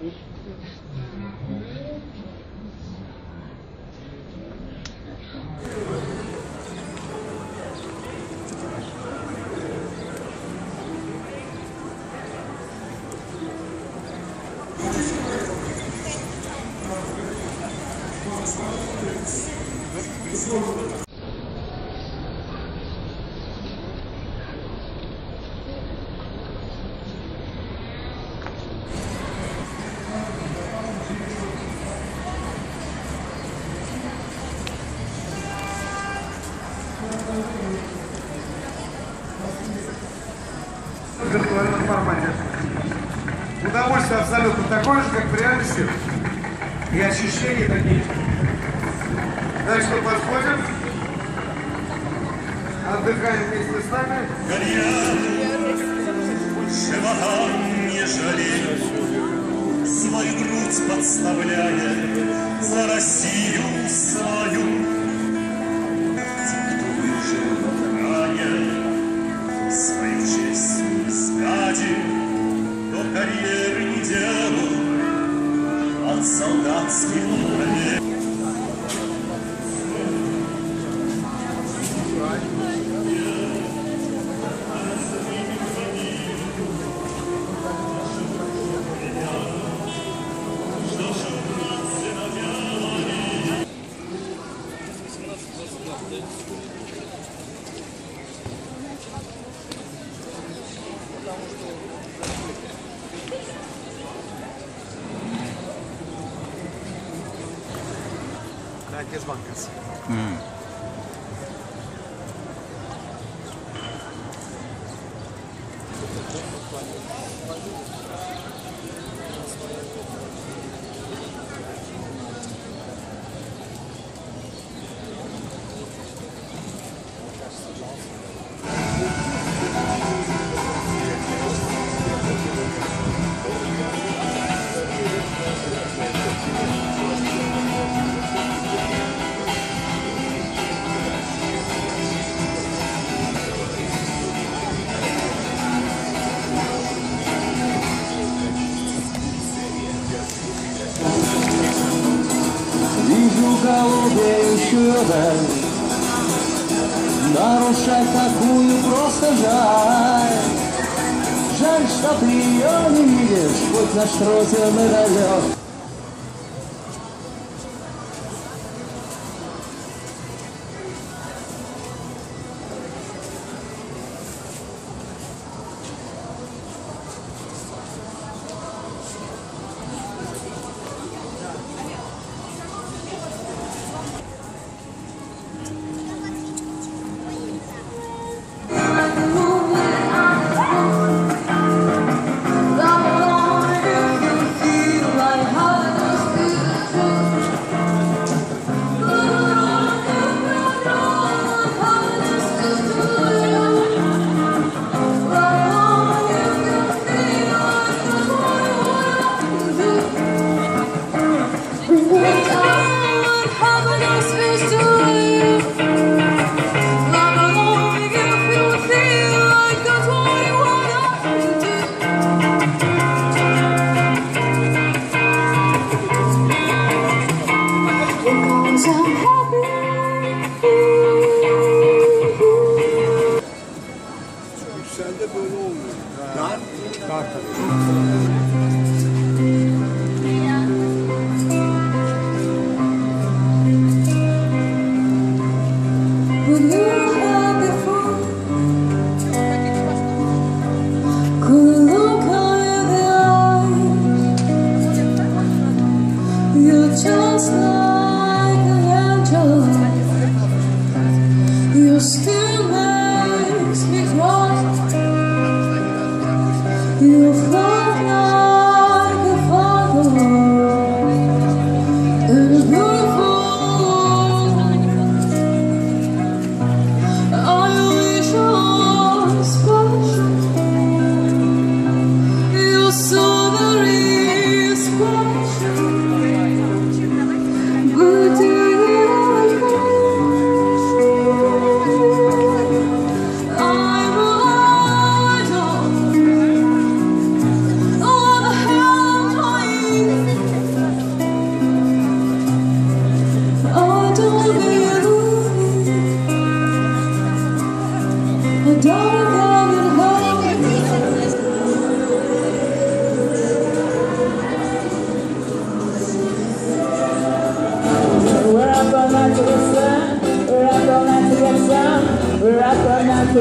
嗯。嗯 такое же, как в реальности. И ощущения такие. Так что подходим. Отдыхаем вместе с нами. животом не жалеет, Свою грудь подставляя за Россию свою. 嗯。Наш труден и далек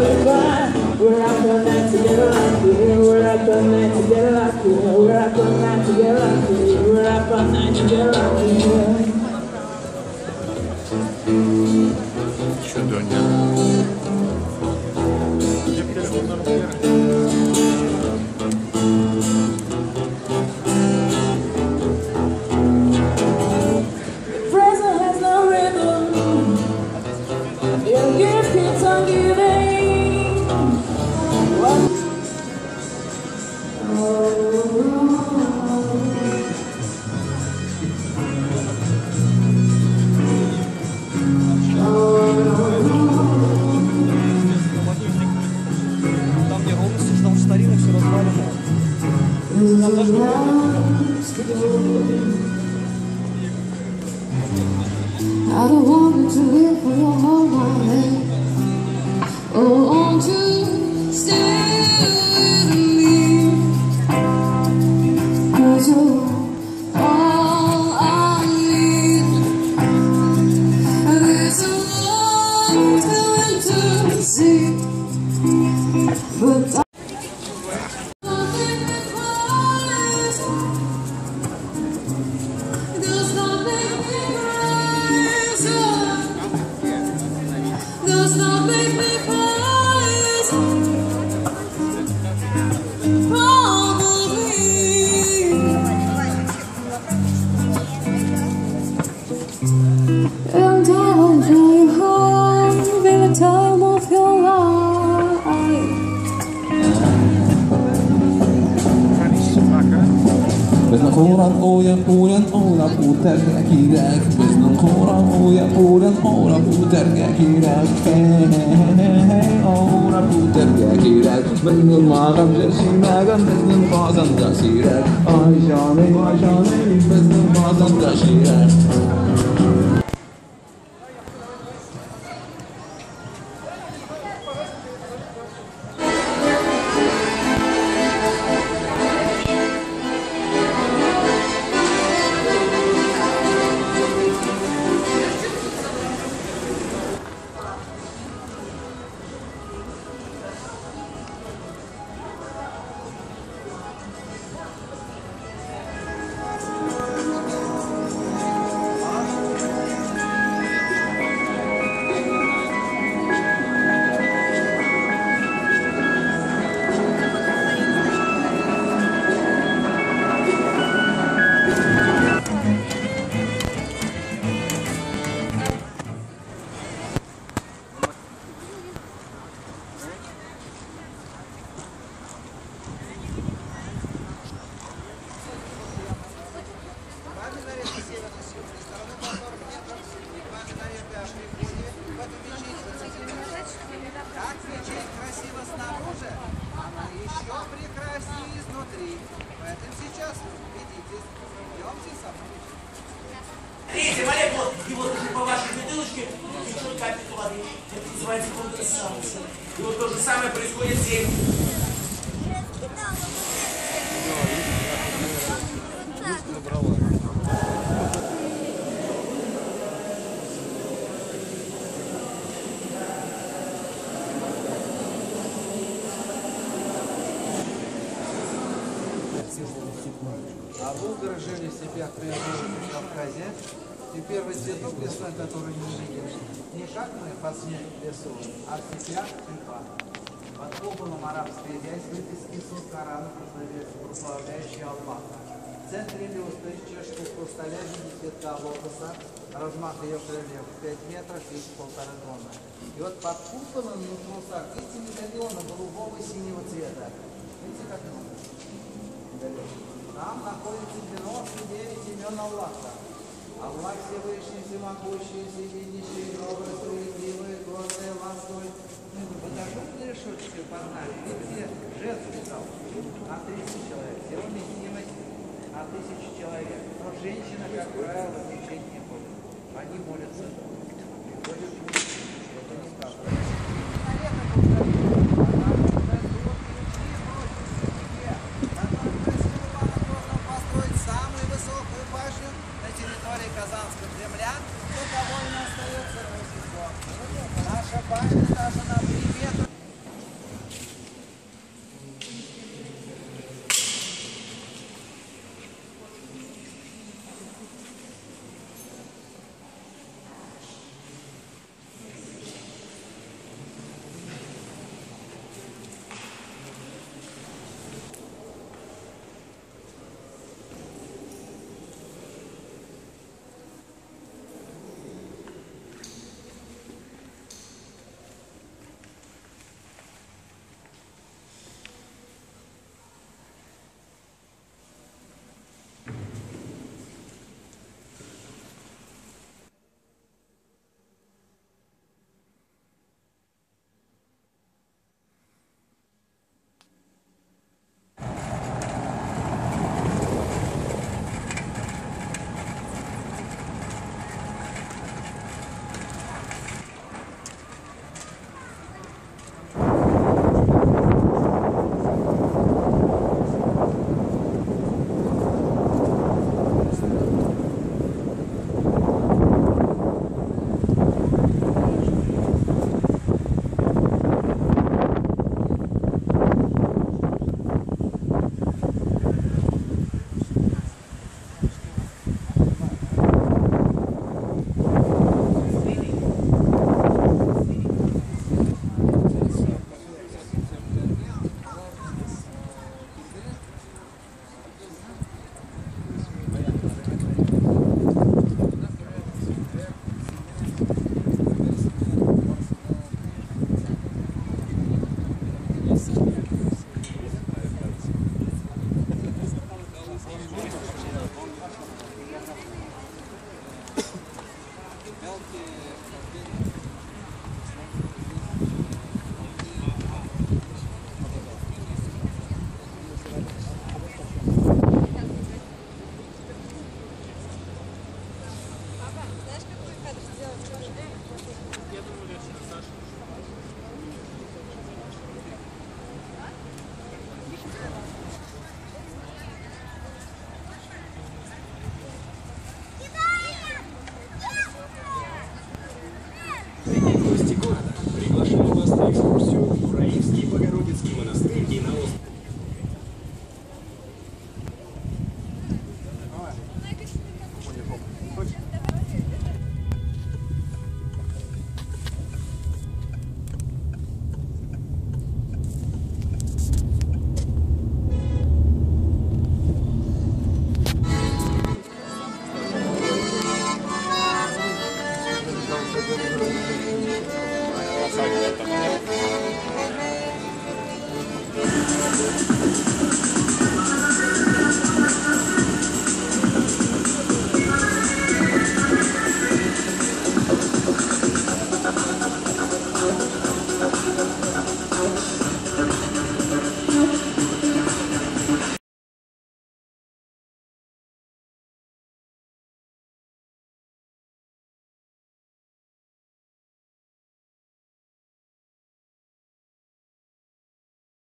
goodbye. We're out all night together like we We're up all night together like we We're up all night together like we We're up all night together like we I don't want to live for your whole. Oh, won't you stay with me? Cause you're all I need. There's a long to sea. But I koran, oja polen, ola poterge kirág, Böznom koran, oja polen, ola poterge kirág, Fej, ola poterge kirág, Böznom magam, zsessi magam, böznom bazam, da sírek, Ajsami, ajsami, böznom bazam, da sírek, Булгары жили в степях Приазовья на Кавказе. И первый цветок лесной, который мы видим, не как мы по снег лесу, а в степях тюльпан. Под куполом арабской вязь выписки суд Корана, прославляющий Аллаха. В центре люстры чешского хрусталя видите цветка лотоса, размах ее крыльев 5 метров и полтора тонны. И вот под куполом на трусах видите медальоны голубого и синего цвета. Видите, как много? Медальон. Там находится 99 имен Аллаха. Аллах Всевышний, Всемогущий, Всевидящий, Добрый, Справедливый, Гордый, Ласковый. Мы бы подошли решеточкой познали. Видите, женский зал на 30 человек. Всего вместимость на тысячу человек. Но женщина, как правило, в мечеть не ходит. Они молятся.